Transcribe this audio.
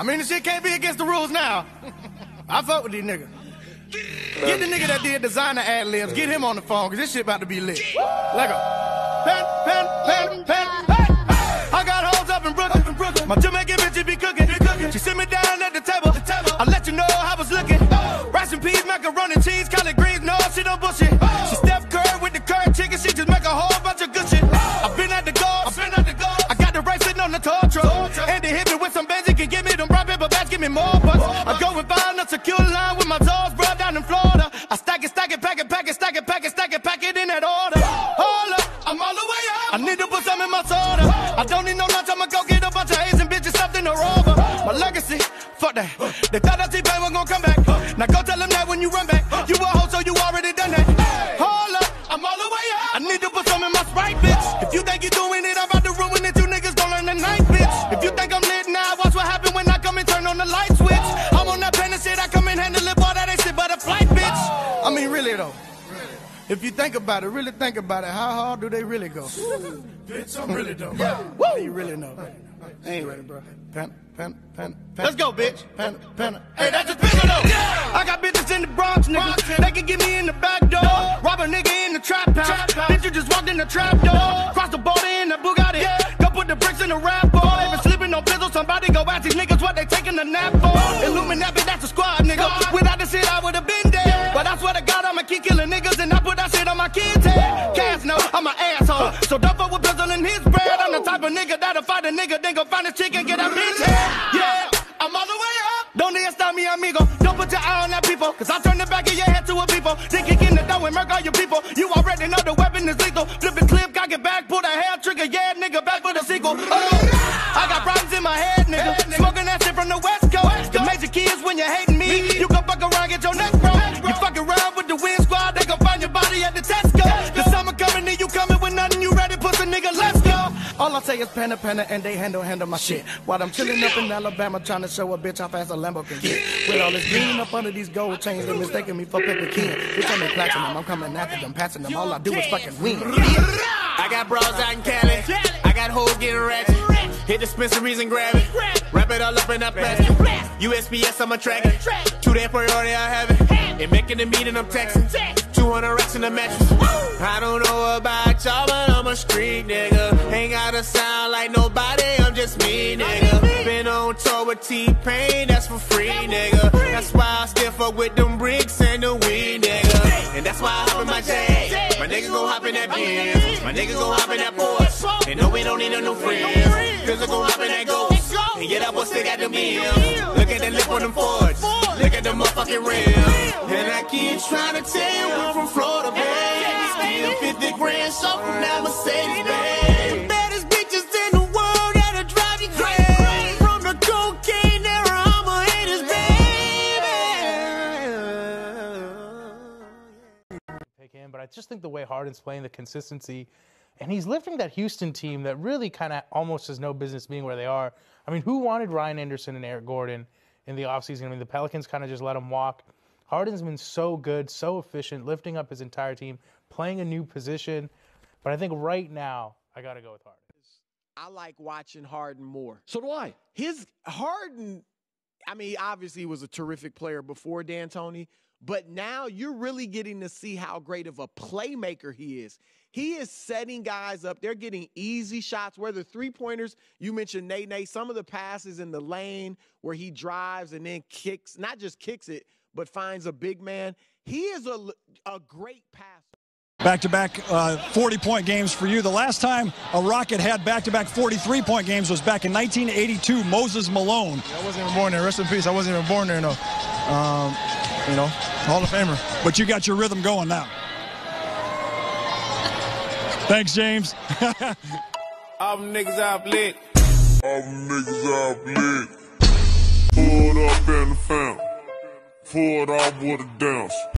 I mean, the shit can't be against the rules now. I fuck with these niggas. Get the nigga that did Desiigner ad libs, get him on the phone, cause this shit about to be lit. Let go. Pen, pen, pen, pen. I got hoes up in Brooklyn. Brooklyn. My Jamaican bitch be cooking. She sit me down at the table. I let you know I was looking. Rice and peas, macaroni cheese, collard greens, no, she don't bullshit. She give me more bucks. I go and find a secure line with my toes, bro, down in Florida. I stack it, stack it, pack it, pack it, stack it, pack it, stack it, pack it in that order. Hold up, I'm all the way up. I need to put some in my soda. I don't need no lunch, I'ma go get a bunch of Asian bitches stuffed in a rover. My legacy, fuck that. They thought that T-Pain was gonna come back. Now go tell them that when you run back. You a hoe, I mean, really though. If you think about it, really think about it, how hard do they really go? Bitch, I'm really dope. Yeah. Woo! You really know. Ain't ready, bro. Pen, pen, pen, pen. Let's go, bitch. Pen, pen. Hey, that's a pistol though. I got bitches in the Bronx, nigga. They can get me in the back door. Rob a nigga in the trap house. Bitch, you just walked in the trap door. Cross the border in the Bugatti. Go put the bricks in the rap boy. They been sleeping on pizzle. Somebody go ask these niggas what they taking a nap for. That'll fight a nigga, then go find his chick and get a bitch head. Yeah, I'm all the way up. Don't need to stop me, amigo. Don't put your eye on that people. Cause I turn the back of your head to a people. Then kick in the door and murk all your people. You already know the weapon is lethal. Flip clip, cock it back, pull the hair trigger. Yeah, nigga, back for the sequel. Uh, I got problems in my head, nigga. Smoking that shit from the West Coast. The major key is when you're hating All I say is penna penna and they handle handle my shit. While I'm chilling up in Alabama trying to show a bitch how fast a Lambo can get. With all this green up under these gold chains, they mistaking me for Pepper King. Bitch, I'm platinum, I'm coming after them, passing them. All I do is fucking win. I got bras out in Cali. I got hoes getting ratchet. Hit dispensaries and grab it. Wrap it all up in that plastic. USPS, I'm a tracker. Two day priority, I have it. And making the meeting, I'm texting. 200 racks in the mattress. I don't know about y'all, but I'm a street nigga. Ain't gotta sound like nobody, I'm just me, nigga. Been on tour with T-Pain, that's for free, nigga. That's why I still fuck with them bricks and the weed, nigga. And that's why I hop in my J. My niggas gon' hop in that Benz. My nigga gon' hop in that Porsche. And no, we don't need no new friends. Cause I gon' hop in that Ghost. And yeah, that boy still got the meal. Look at the lip on them Fords. Look at the motherfucking rim. And I keep trying to tell you I'm from Florida, babe. Still 50 grand, so from that Mercedes, babe. Baddest bitches in the world that'll drive you crazy. From the cocaine era, I'm a haters, pick him, but I just think the way Harden's playing, the consistency, and he's lifting that Houston team that really kind of almost has no business being where they are. I mean, who wanted Ryan Anderson and Eric Gordon in the offseason? I mean, the Pelicans kind of just let him walk. Harden's been so good, so efficient, lifting up his entire team, playing a new position. But I think right now, I got to go with Harden. I like watching Harden more. So do I. His Harden, I mean, obviously he was a terrific player before D'Antoni, but now you're really getting to see how great of a playmaker he is. He is setting guys up. They're getting easy shots, whether three pointers. You mentioned Nene. Some of the passes in the lane where he drives and then kicks, not just kicks it, but finds a big man. He is a, a great passer. Back to back 40 point games for you. The last time a Rocket had back to back 43 point games was back in 1982. Moses Malone. I wasn't even born there. Rest in peace. I wasn't even born there, no. Um, you know, Hall of Famer. But you got your rhythm going now. Thanks, James. All them niggas out lit. All them niggas out lit. Pulled up in the fountain. Pulled off with a dance.